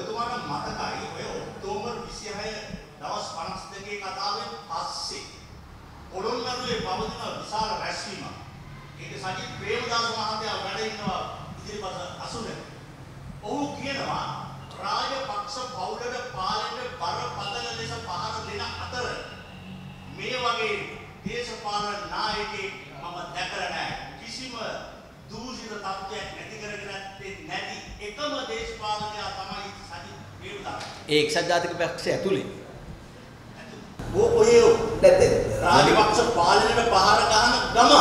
ඔතුමාට මතකයි ඔය ඔක්තෝබර් 26 දවස් 52 කතාවෙන් පස්සේ පොළොන්නරුවේ පවතින විශාල රැස්වීමක්. ඒක සජිත් ප්‍රේමදාස මහත්තයා වැඩ ඉන්නවා ඉදිරිපස අසුනේ. ඔහු කියනවා රාජපක්ෂ පවුලට පාලනයට බරපතල ලෙස පහර දෙන අතර මේ වගේ දේශපාලන නායකයෙක් මම දැකලා නැහැ. කිසිම දූෂිත තත්ත්වයක් නැති කරගෙන නැත්තේ නැති එකම දේශපාලකයා තමයි සජිත් ප්‍රේමදාස. ඒ එක්සත් ජාතික පක්ෂය ඇතුලේ. ඔය නැත්නම් රාජපක්ෂ පාලනයට පහර ගන්න ගම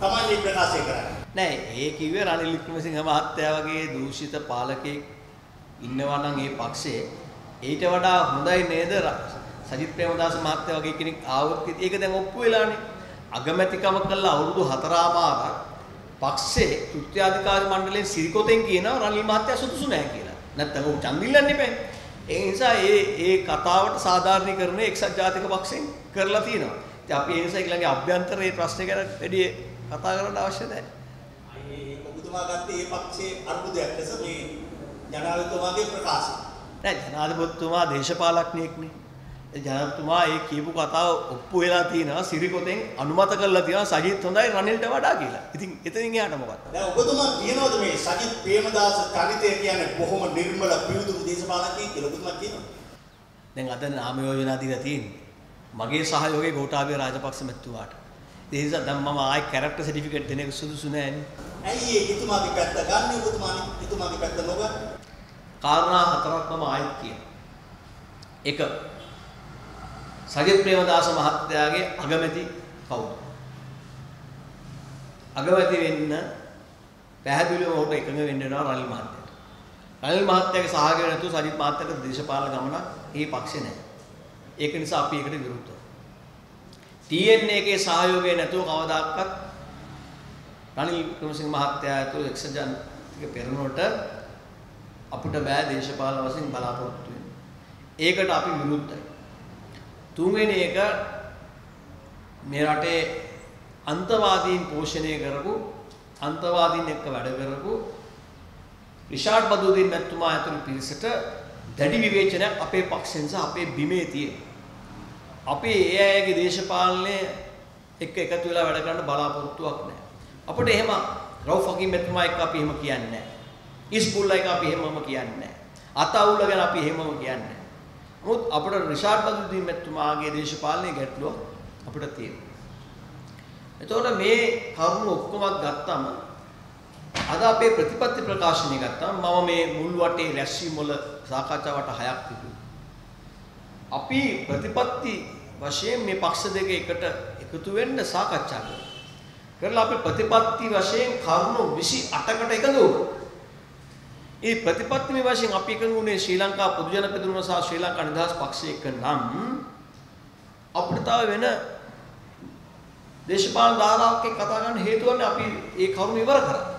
තමයි මේ ප්‍රකාශය කරන්නේ. නෑ ඒ කිව්වේ රනිල් වික්‍රමසිංහ මහත්තයා වගේ දූෂිත පාලකෙක් ඉන්නවා නම් ඒ පක්ෂයේ. ඊට වඩා හොඳයි නේද? සජිත් ප්‍රේමදාස මහත්තයා වගේ කෙනෙක් ආවොත් ඒක දැන් ඔප්පු වෙලානේ. අගමැතිකම කළා අවුරුදු හතරමාරක් පක්ෂේ කෘත්‍යාධිකාරී මණ්ඩලයෙන් සිරිකොතෙන් කියනවා රනිල් මහත්තයා සුදුසු නෑ කියලා. නැත්තම් ਉਹ ඡන්දිල්ලන්න එපා ඒ නිසා ඒ ඒ කතාවට සාධාරණීකරණය එක්සත් ජාතික පක්ෂයෙන් කරලා තියෙනවා ඉතින් අපි ඒ නිසා ඒගොල්ලන්ගේ අභ්‍යන්තරයේ ප්‍රශ්න ගැන වැඩි කතා කරන්න අවශ්‍ය නැහැ මේ ඔබතුමා ගත්තේ මේ පක්ෂයේ අර්බුදයක් ලෙස මේ ජනාධිපතිතුමාගේ ප්‍රකාශය. නෑ ජනාධිපතිතුමා දේශපාලඥයෙක්නේ. ඒ ජනාධිපතිතුමා ඒ කියපු කතාව ඔප්පු වෙලා තියෙනවා සිරිකොතෙන් අනුමත කරලා තියෙනවා සජිත් හොඳයි රනිල්ට වඩා කියලා. ඉතින් එතනින් එහාට මොකක්ද? දැන් ඔබතුමා කියනවාද මේ සජිත් ප්‍රේමදාස චරිතය කියන්නේ බොහොම නිර්මල පිවිතුරු දේශපාලකයෙක් කියලා ඔබතුමා කියනවා. දැන් අද නාම යෝජනා දීලා තියෙන්නේ. මගේ සහයෝගය ගෝඨාභය රාජපක්ෂ මැතිතුමාට. ඒ නිසා දැන් මම ආයි කැරක්ටර් සර්ටිෆිකේට් දෙන එක සුදුසු නෑනේ. ඇයි ඒ එතුමාගේ පැත්ත ගන්න ඔබතුමානි එතුමාගේ පැත්ත නොගන්න? කාරණා හතරක් මම ආයෙත් කියනවා. එක සජිත් ප්‍රේමදාස මහත්තයාගේ අගමැති කවුද? අගමැති වෙන්න පැහැදිලිවම ඔහුට එකඟ වෙන්න වෙනවා රනිල් මහත්තයාට. රනිල් මහත්තයාගේ සහායය නැතුව සජිත් මහත්තයාට දේශපාලන ගමනක් ඒ පක්ෂේ නැහැ. ඒක නිසා අපි ඒකට විරුද්ධයි. TNA එකේ සහයෝගය නැතුව කවදාකවත් රනිල් වික්‍රමසිංහ මහත්තයා ඇතුළු එක්සත් ජාතික පෙරමුණට අපිට බෑ දේශපාලන වශයෙන් බලාපොරොත්තු වෙන්න. ඒකට අපි විරුද්ධයි. තුන්වෙනි එක මේ රටේ අන්තවාදීන් පෝෂණය කරපු අන්තවාදීන් එක්ක වැඩ කරපු රිෂාඩ් බදුදීන් මැතිතුමා ඇතුළු පිරිසට දැඩි විවේචනයක් අපේ පක්ෂෙන් සහ අපේ බිමේ තියෙනවා. අපි ඒ අයගේ දේශපාලනය එක්ක එකතු වෙලා වැඩ කරන්න බලාපොරොත්තුවක් නැහැ. අපිට එහෙම රවුෆ් හකීම් මැතිතුමා එක්ක අපි එහෙම කියන්නේ නැහැ. ඉස්බුල්ලා එක අපි එහෙමම කියන්නේ නැහැ. අතවුල ගැන අපි එහෙමම කියන්නේ නැහැ. නමුත් අපිට රිෂාඩ් බදුදීන් මැතිතුමාගේ දේශපාලනයේ ගැටලුව අපිට තියෙනවා. එතකොට මේ කරුණු ඔක්කොම ගත්තම අද අපේ ප්‍රතිපත්ති ප්‍රකාශනය ගත්තම මම මේ මුල් වටේ රැස්වීම වල සාකච්ඡාවට හයක් තිබුණා. අපි ප්‍රතිපත්ති වශයෙන් මේ පක්ෂ දෙක එකට එකතු වෙන්න සාකච්ඡා කරනවා. කරලා අපි ප්‍රතිපත්ති වශයෙන් කරුණු 28කට එකතු වුණා. ඒ ප්‍රතිපත්තිමය වශයෙන් අපි එකඟ වුණේ ශ්‍රී ලංකා පොදු ජන පෙරමුණ සහ ශ්‍රී ලංකා නිදහස් පක්ෂය එක නම් අපිට තව වෙන දේශපාලන ධාරාවක් එක්ක කතා කරන්න හේතුවන්නේ අපි ඒ කරුණ ඉවර කරා.